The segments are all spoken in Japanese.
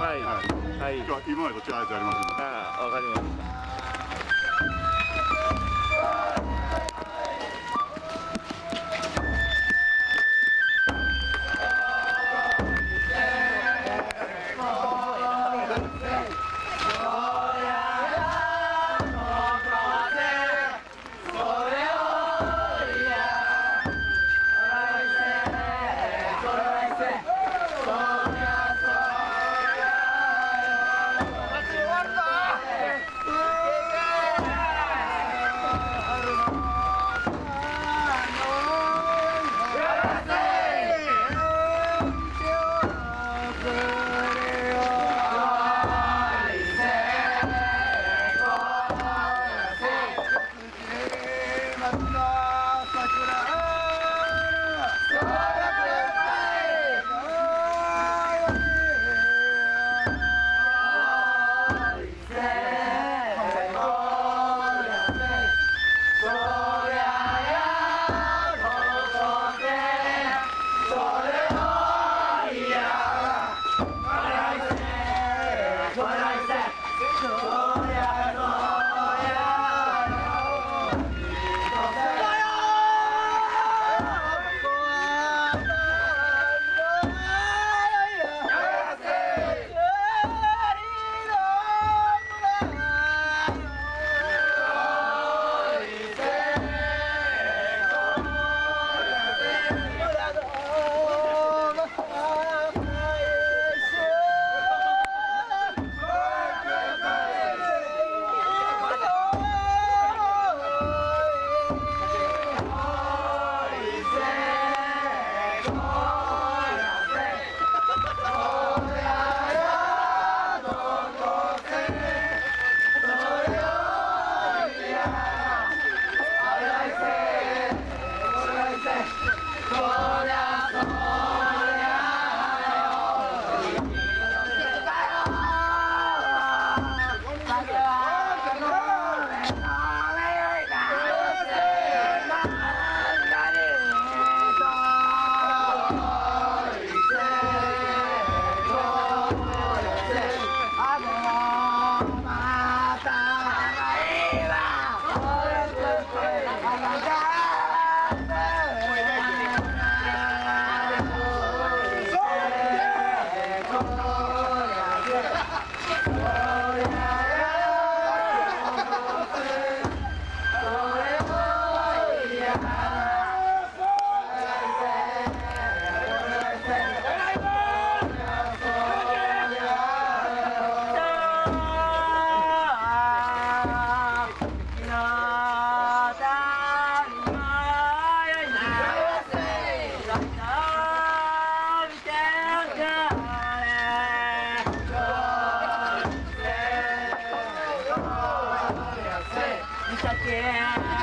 はいはい今日は今までと違うやつやりますんで。ああわかりました Yeah.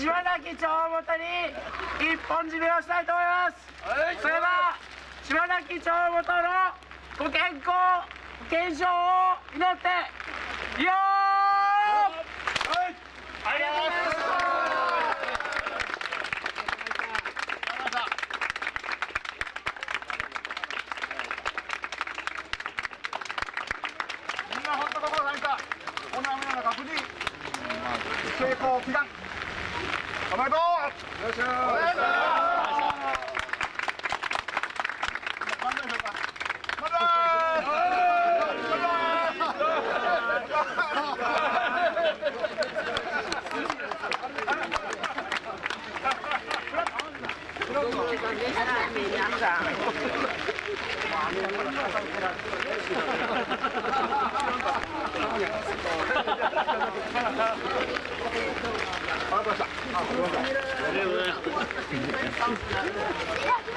島崎町元に一本締めをしたいと思います、それは島崎町元のご健康ご健勝を祈ってよーありがとうございます。みんな本当ご苦労さんでした。こんな皆の無事成功祈願。乾杯よろしくお願いします。ありがとうございます。